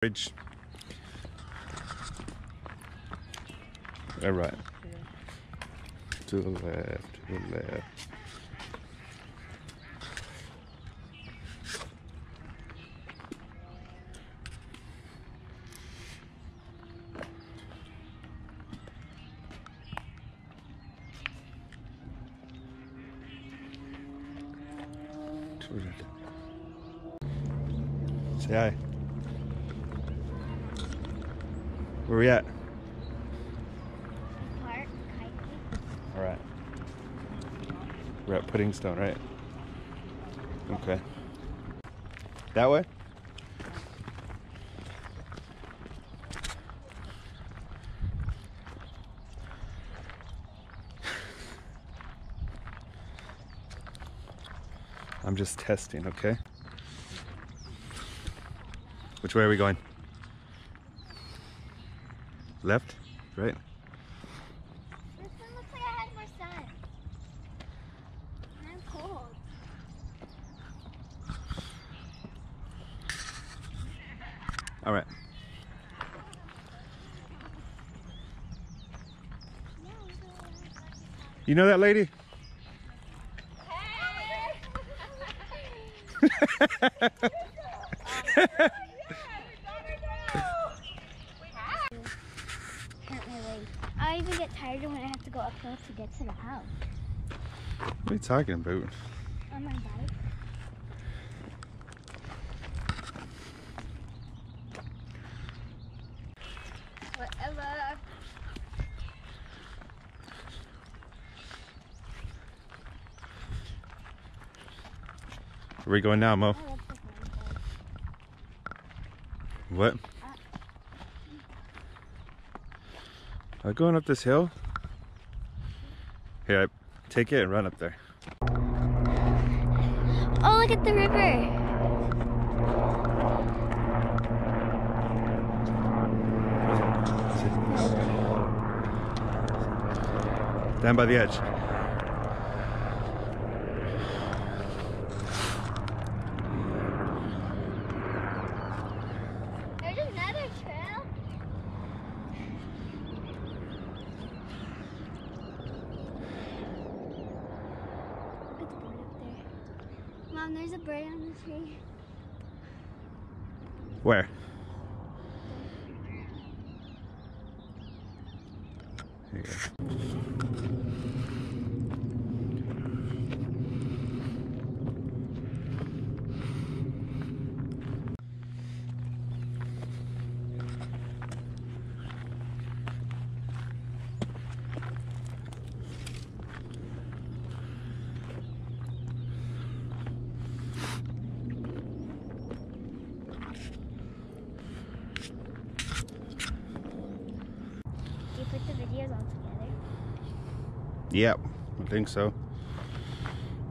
Bridge. All right. To the left, to the left. Say hi. Where we at? Park. All right. We're at Puddingstone, right? Okay. That way? I'm just testing, okay? Which way are we going? Left? Right? This one looks like I had more sun. And I'm cold. All right. You know that lady? Hurt my leg. I even get tired when I have to go uphill to get to the house. What are you talking about? On my bike. Whatever. Where are we going now, Mo? That's the fun part. What? Going up this hill? Here, I take it and run up there. Oh, look at the river. Down by the edge. There's another trail. Look at the bird up there. Mom, there's a bird on the tree. Where? Here you go. Do you put the videos all together? Yep, I think so.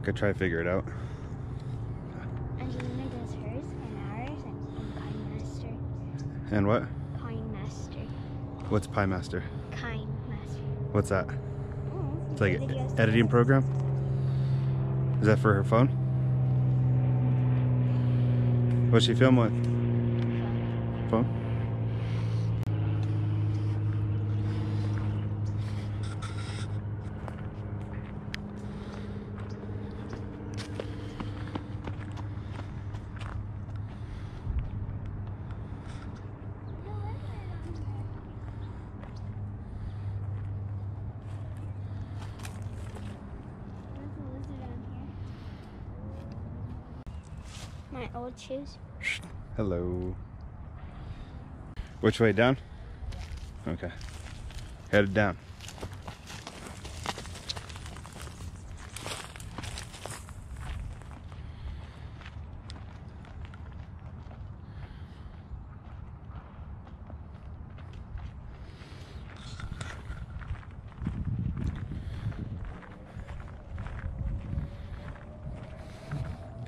Could try to figure it out. Angelina does hers and ours and, KineMaster. And what? KineMaster. What's Pie Master? Kind Master. What's that? Oh, It's like an editing program? Is that for her phone? What's she film with? Phone? There's a lizard on here. My old shoes. Hello. Which way down? Okay. Headed down.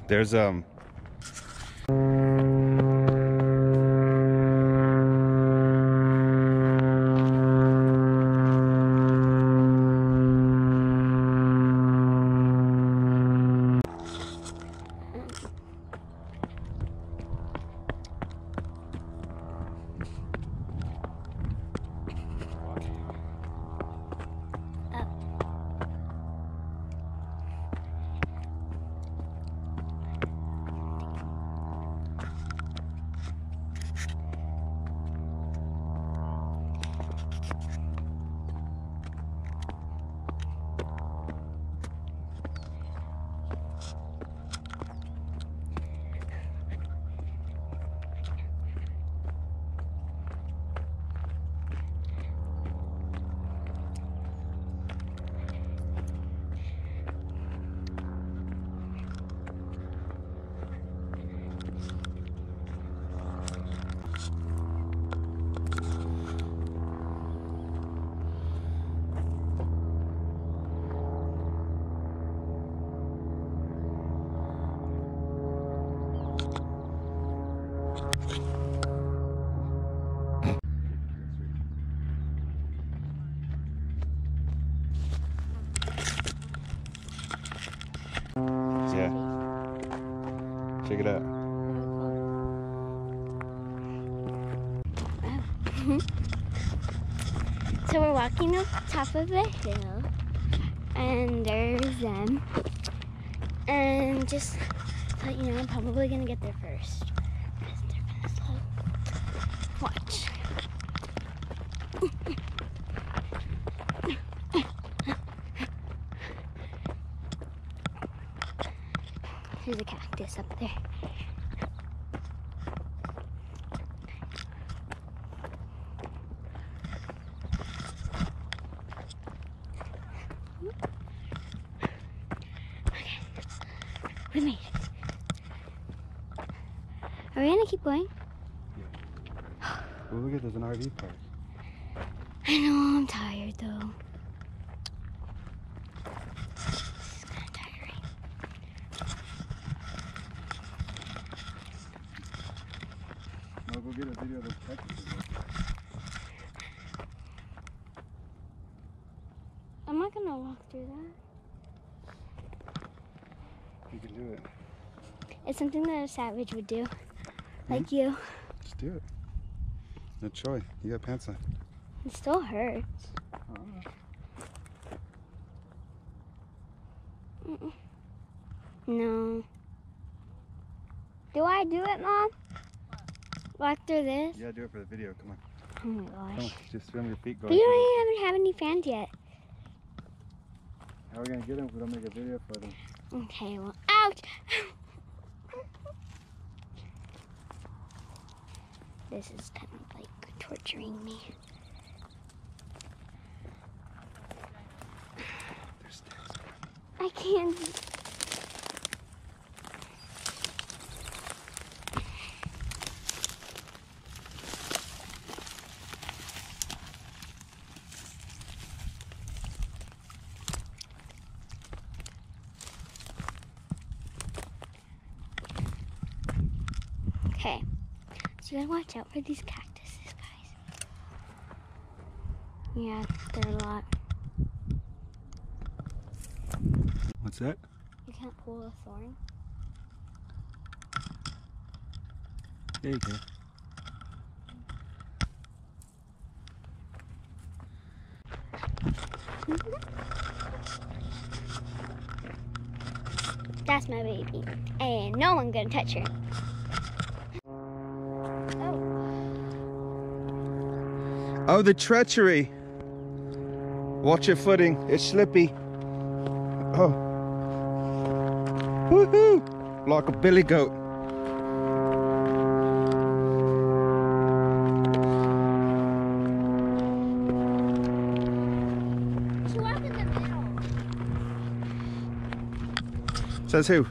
There's um walking top of the hill, and there's them. And just let you know, I'm probably gonna get there first. 'cause they're kinda slow. Watch. There's a cactus up there. We made it. Are we gonna keep going? Well, look at there's an RV park. I know I'm tired though. This is kind of tiring. I'll go get a video of those. I'm not gonna walk through that. You can do it. It's something that a savage would do. Like you. Just do it. No choice. You got pants on. It still hurts. Mm-mm. No. Do I do it, Mom? Walk through this? Yeah, do it for the video. Come on. Oh my Come on. gosh. Just film your feet But going. you don't even have any fans yet. How are we gonna get them if we don't make a video for them? Okay, well, ouch! this is kind of like torturing me. I can't. Okay, so you gotta watch out for these cactuses, guys. Yeah, they're a lot. What's that? You can't pull a thorn. There you go. That's my baby. And no one gonna touch her. Oh, the treachery. Watch your footing. It's slippy. Oh. Woohoo! Like a billy goat. Says who?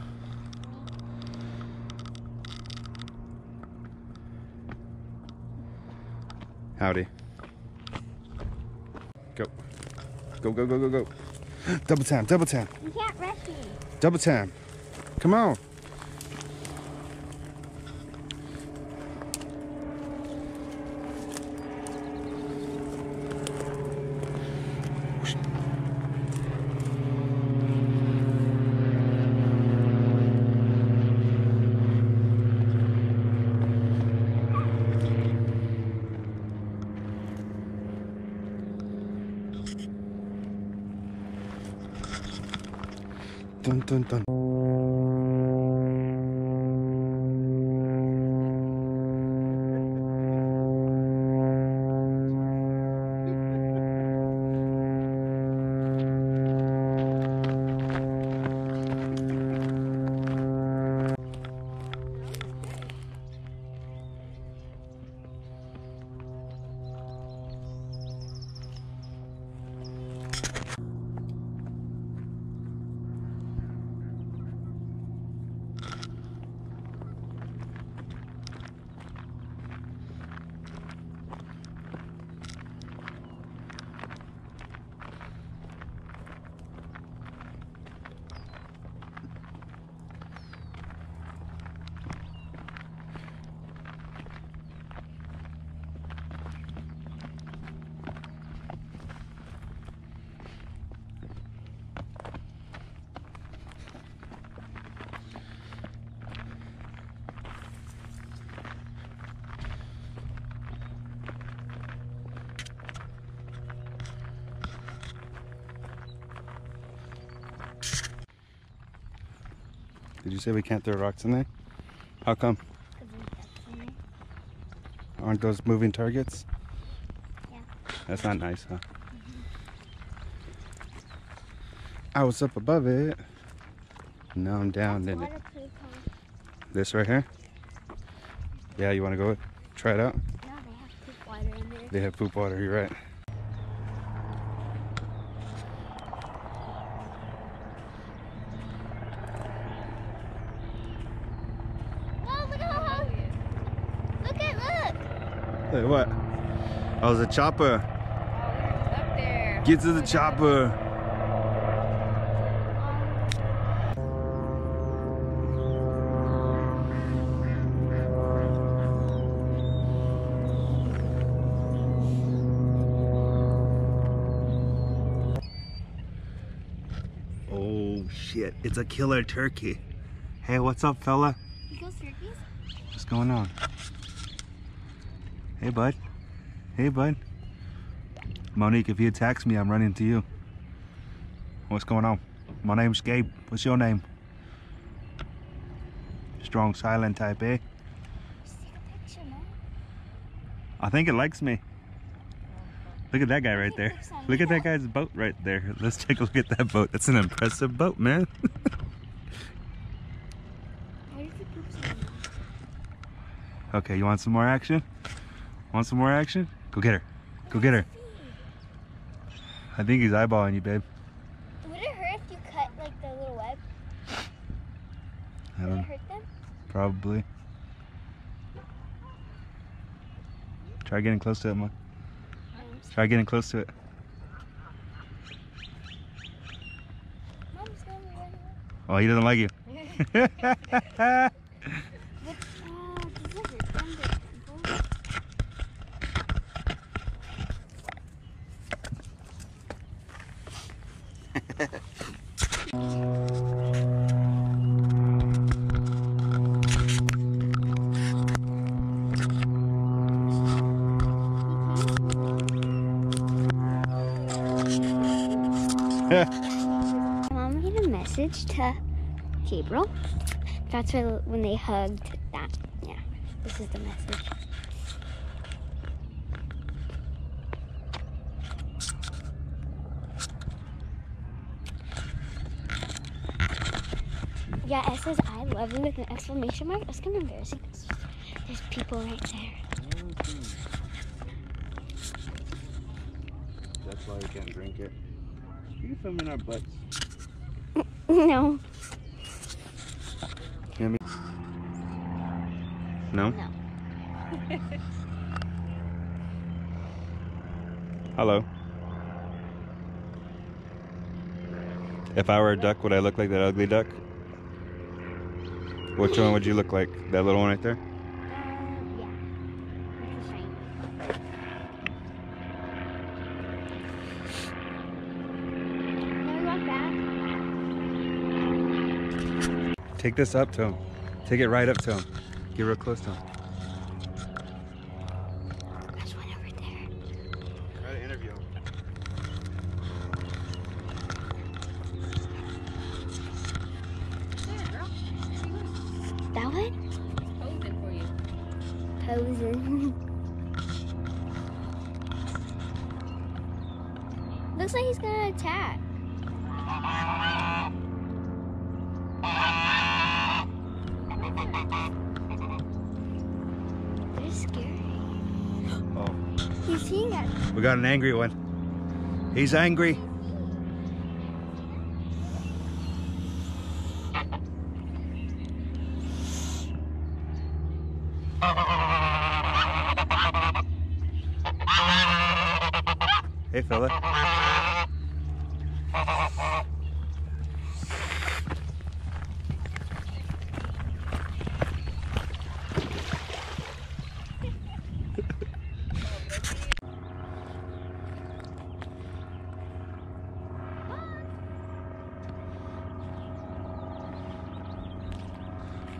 Howdy. Go. Go, go, go, go, go. Double time, double time, You can't rush me. double time. Come on. Dun, dun, dun. Did you say we can't throw rocks in there? How come? 'cause there's there. Aren't those moving targets? Yeah. That's not nice, huh? I was up above it. Now I'm down That's in it. This right here? Yeah, you want to go try it out? No, they have poop water in there. They have poop water, you're right. Oh, look at how Look at look. Hey, what? Oh, the chopper. Oh, there. Get to the oh, chopper. Oh shit, it's a killer turkey. Hey, what's up, fella? He goes turkeys? What's going on? Hey, bud. Hey, bud. Monique, if he attacks me, I'm running to you. What's going on? My name's Gabe. What's your name? Strong, silent type, eh? I think it likes me. Look at that guy right there. Look at that guy's boat right there. Let's take a look at that boat. That's an impressive boat, man. Okay, you want some more action? Want some more action? Go get her. Go get her. I think he's eyeballing you, babe. Would it hurt if you cut like the little web? I Would don't it hurt them? Probably. Try getting close to it, Mom. Mom's, Try getting close to it. mom's going to run away. Oh, he doesn't like you. to Gabriel. That's when they hugged that. Yeah, this is the message. Yeah, it says I love you with an exclamation mark. That's kind of embarrassing. There's people right there. That's why we can't drink it. You can film in our butts. No, No? no. Hello. If I were a duck, would I look like that ugly duck? Which one would you look like? That little one right there? Um, yeah. It's a shame. Can we walk back? Take this up to him. Take it right up to him. Get real close to him. There's one over there. Try to interview him. There, girl. That one? Posing for you. Posing. Looks like he's gonna attack. They're scary. Oh. He's seeing us. We got an angry one. He's angry. Hey, fella.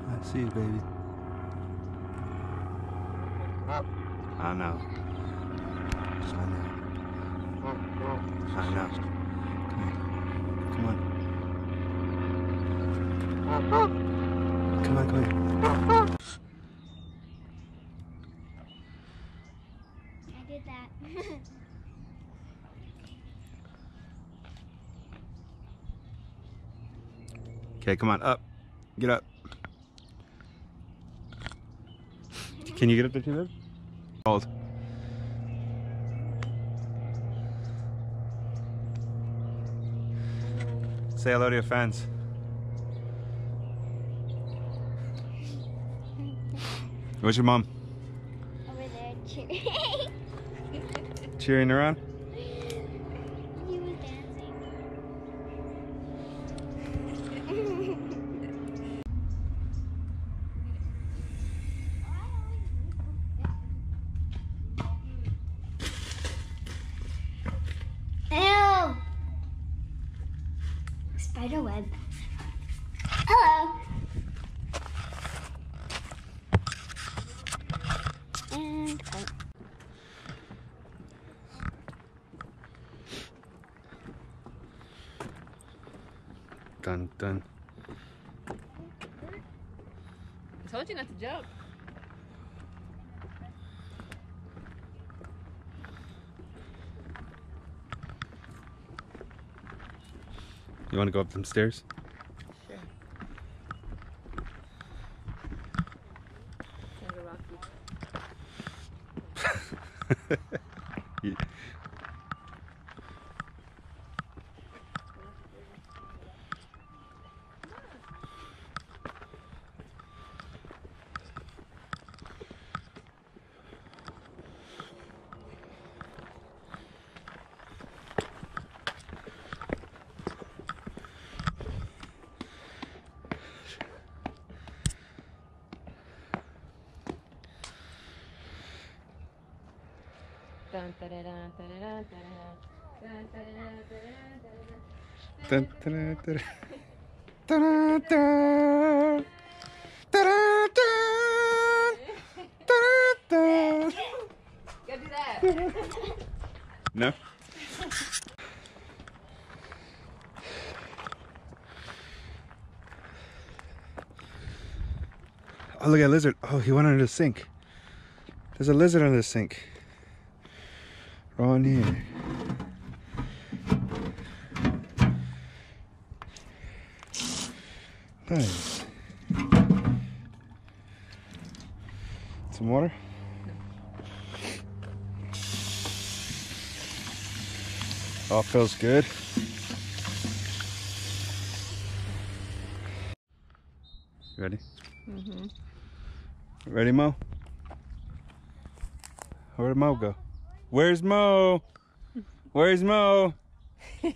I see you, baby. I know. I know. I know. Come on. Come on. come on, come on. I did that. Okay, come on, up. Get up. Can you get up there too? Hold. Say hello to your fans. Where's your mom? Over there cheering. Cheering her on? he was dancing. Ew! Spider web. Hello. And cut. Dun. I told you not to jump. You want to go up them stairs? Sure. Kind of rocky. Yeah. Dun, da-da-dun, da-da-dun, da-da-dun. Dun, da-da-dun, da-da-dun, da-da-dun. Dun, dun, dun, dun. Dun, dun. Dun, dun. Dun, dun. No? Oh, look at lizard. Oh, he went under the sink. There's a lizard under the sink. Right here. Nice. Some water? Oh, feels good. Ready? Mm-hmm. Ready, Mo? Where'd Mo go? Where's Mo? Where's Mo? this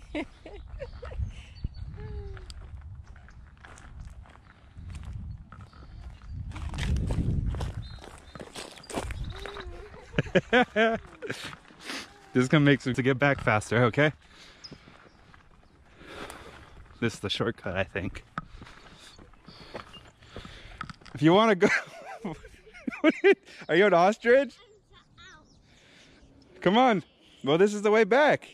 is gonna make to get back faster, okay? This is the shortcut, I think. If you want to go, are you an ostrich? Come on. Well, this is the way back.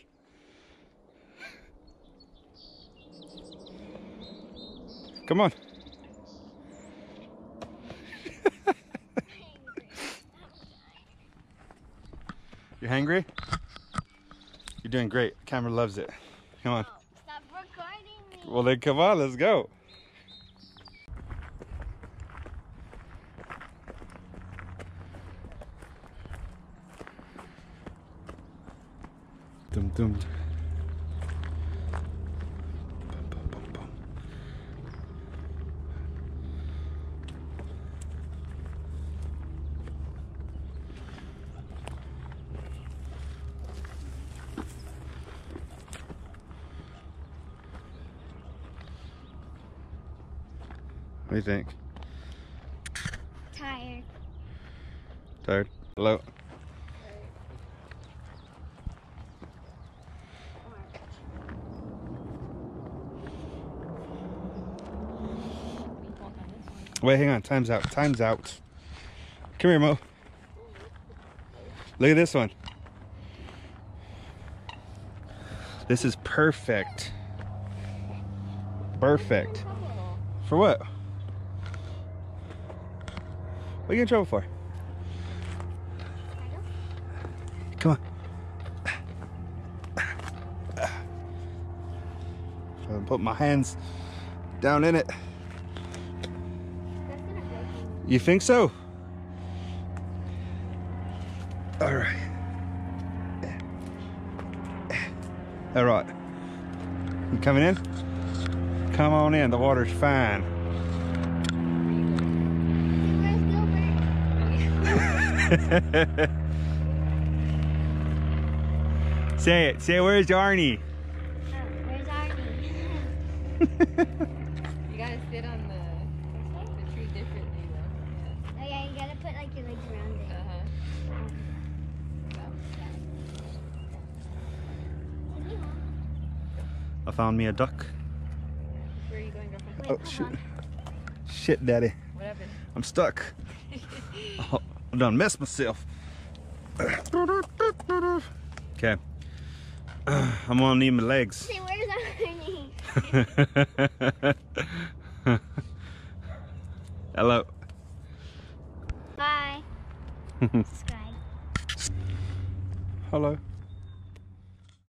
Come on. You're hungry? You're doing great. Camera loves it. Come on. Oh, stop recording me. Well, then come on. Let's go. Dum dum. What do you think? Tired. Tired? Hello? Wait, hang on. Time's out. Time's out. Come here, Mo. Look at this one. This is perfect. Perfect. For what? What are you in trouble for? Come on. I'm put my hands down in it. That's gonna break me. You think so? All right. All right. You coming in? Come on in. The water's fine. Where's Gilbert? Say it. Say where's Arnie? Oh, where's Arnie? You gotta sit on the, the tree differently though. Yeah, you gotta put like your legs around it. Uh-huh. I found me a duck. Where are you going, girlfriend? Wait, Oh, hold shoot. on. Shit, daddy. Whatever. I'm stuck. Oh, I done messed myself. Okay. I'm gonna need my legs. Say, where's Arnie? Hello. Subscribe. Hello.